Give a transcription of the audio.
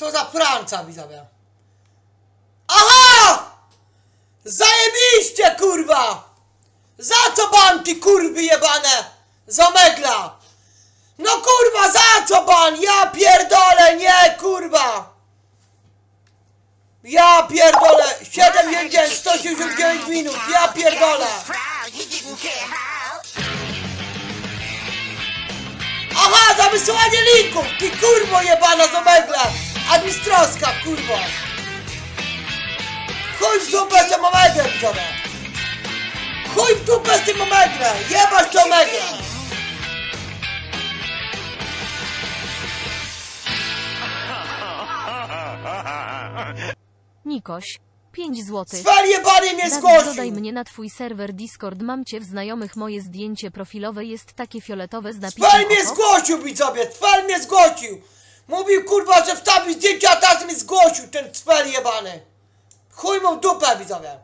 Co za pranca, widzowie. Aha! Zajebiście, kurwa! Za co ban, ty kurwy jebane? Za megla! No kurwa, za co ban? Ja pierdolę, nie, kurwa! Ja pierdolę! 7 1 179 minut, ja pierdolę! Aha, za wysyłanie linków! Ty kurwo jebana z omegle! Administrowska, kurwo! Chuj w dupę z tym omegle, widzowie! Chuj w dupę z tym omegle! Jebać to omegle! Nikoś. 5 złotych. Sfer jebany mnie Dawid, dodaj mnie na twój serwer Discord. Mam cię w znajomych. Moje zdjęcie profilowe jest takie fioletowe z napisem Sfer mnie zgłosił, widzowie! Sfer mnie zgłosił! Mówił, kurwa, że wstawi zdjęcia, a teraz mnie zgłosił, ten Sfer jebany! Chuj mu w dupę, widzowie!